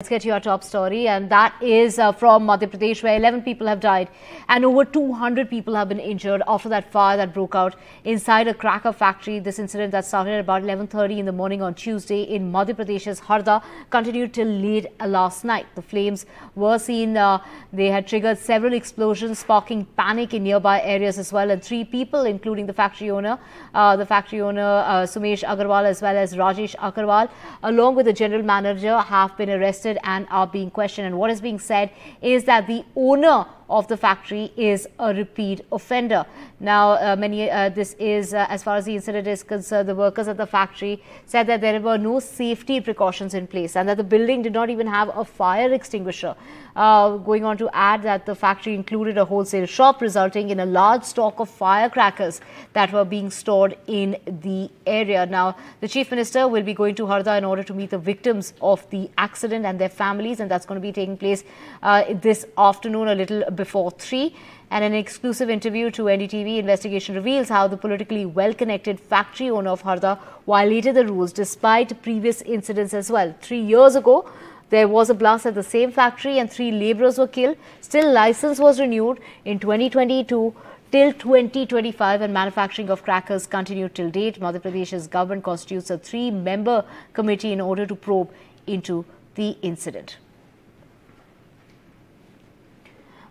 Let's get to your top story, and that is uh, from Madhya Pradesh, where 11 people have died and over 200 people have been injured after that fire that broke out inside a cracker factory. This incident that started at about 11:30 in the morning on Tuesday in Madhya Pradesh's Harda continued till late last night. The flames were seen; uh, they had triggered several explosions, sparking panic in nearby areas as well. And three people, including the factory owner, uh, the factory owner uh, Somesh Agarwal, as well as Rajesh Agarwal, along with the general manager, have been arrested arrested and are being questioned. And what is being said is that the owner of the factory is a repeat offender. Now, uh, many uh, this is uh, as far as the incident is concerned, the workers at the factory said that there were no safety precautions in place and that the building did not even have a fire extinguisher. Uh, going on to add that the factory included a wholesale shop, resulting in a large stock of firecrackers that were being stored in the area. Now, the chief minister will be going to Harda in order to meet the victims of the accident and their families, and that's going to be taking place uh, this afternoon, a little before 3. And an exclusive interview to NDTV investigation reveals how the politically well-connected factory owner of Harda violated the rules despite previous incidents as well. Three years ago, there was a blast at the same factory and three laborers were killed. Still, license was renewed in 2022 till 2025 and manufacturing of crackers continued till date. Madhya Pradesh's government constitutes a three-member committee in order to probe into the incident.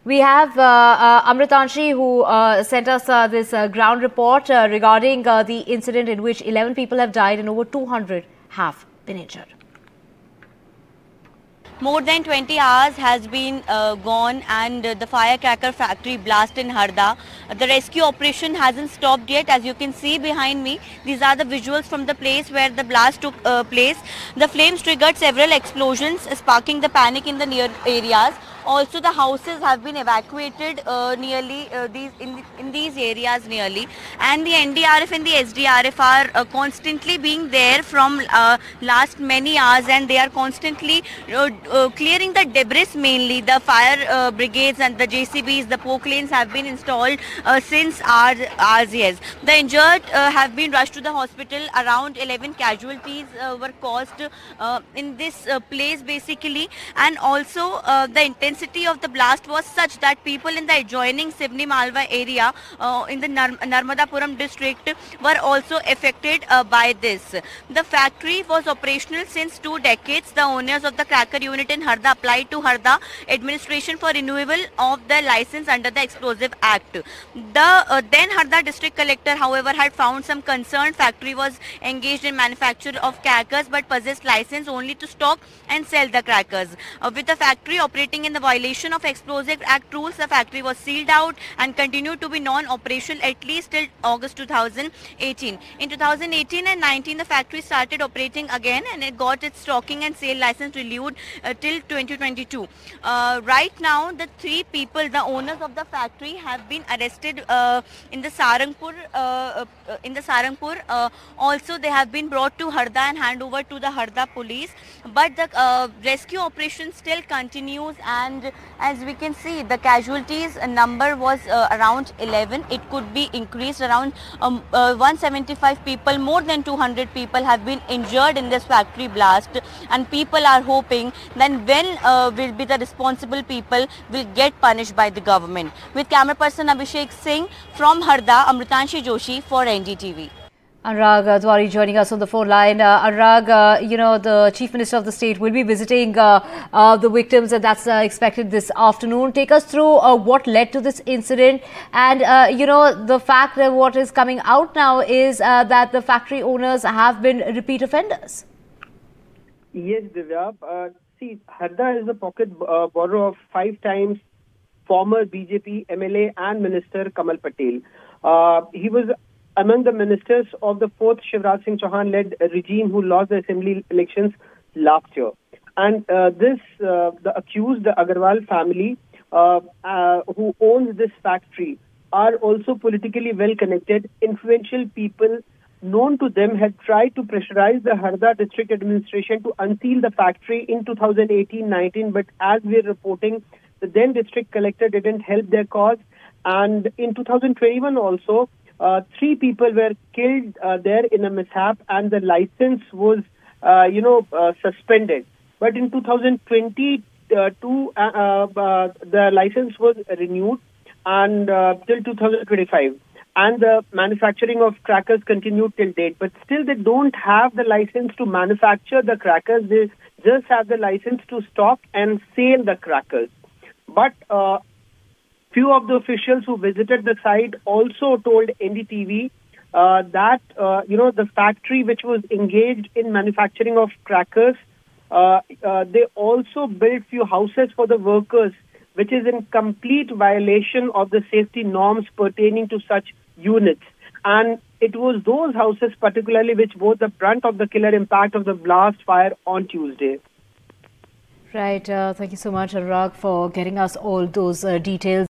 We have uh, uh, Amritanshi who uh, sent us uh, this uh, ground report uh, regarding the incident in which 11 people have died and over 200 have been injured. More than 20 hours has been uh, gone and uh, the firecracker factory blast in Harda. The rescue operation hasn't stopped yet as you can see behind me. These are the visuals from the place where the blast took uh, place. The flames triggered several explosions sparking the panic in the near areas. Also the houses have been evacuated uh, nearly uh, these in, in these areas nearly. And the NDRF and the SDRF are uh, constantly being there from uh, last many hours and they are constantly uh, uh, clearing the debris mainly. The fire brigades and the JCBs the Poclains have been installed since hours, hours yes. The injured have been rushed to the hospital. Around 11 casualties were caused in this place basically. And also the intense intensity of the blast was such that people in the adjoining Seoni Malwa area uh, in the Nar Narmadapuram district were also affected uh, by this. The factory was operational since two decades. The owners of the cracker unit in Harda applied to Harda administration for renewal of the license under the Explosive Act. The uh, then Harda district collector however had found some concern. factory was engaged in manufacture of crackers but possessed license only to stock and sell the crackers. Uh, with the factory operating in the violation of Explosive Act rules, the factory was sealed out and continued to be non-operational at least till August 2018. In 2018 and 19, the factory started operating again and it got its stocking and sale license renewed uh, till 2022. Uh, right now, the three people, the owners of the factory, have been arrested uh, in the Sarangpur. Uh, uh, in the Sarangpur, uh, also they have been brought to Harda and handed over to the Harda police. But the rescue operation still continues and and as we can see the casualties number was uh, around 11 it could be increased around um, uh, 175 people. More than 200 people have been injured in this factory blast. And people are hoping then when uh, will be the responsible people will get punished by the government. With camera person Abhishek Singh from Harda Amritanshi Joshi for NDTV Anurag uh, Dwary joining us on the phone line. Uh, Anurag, uh, you know, the Chief Minister of the state will be visiting uh, uh the victims and that's uh, expected this afternoon. Take us through uh, what led to this incident and, you know, the fact that what is coming out now is that the factory owners have been repeat offenders. Yes, Divya. see, Harda is a pocket borough of five times former BJP MLA and Minister Kamal Patel. he was among the ministers of the fourth Shivraj Singh Chauhan led regime who lost the assembly elections last year. And uh, this, uh, the accused, the Agarwal family, uh, uh who owns this factory, are also politically well connected. Influential people known to them had tried to pressurize the Harda district administration to unseal the factory in 2018-19, but as we're reporting, the then district collector didn't help their cause. And in 2021 also, uh, three people were killed uh, there in a mishap, and the license was, uh, you know, uh, suspended. But in 2022, uh, the license was renewed and till 2025 and the manufacturing of crackers continued till date. But still, they don't have the license to manufacture the crackers. They just have the license to stock and sell the crackers. But few of the officials who visited the site also told NDTV uh, that uh, you know the factory which was engaged in manufacturing of crackers, uh, uh they also built few houses for the workers, which is in complete violation of the safety norms pertaining to such units. And it was those houses particularly which bore the brunt of the killer impact of the blast fire on Tuesday. Right. Uh, thank you so much, Anurag, for getting us all those uh, details.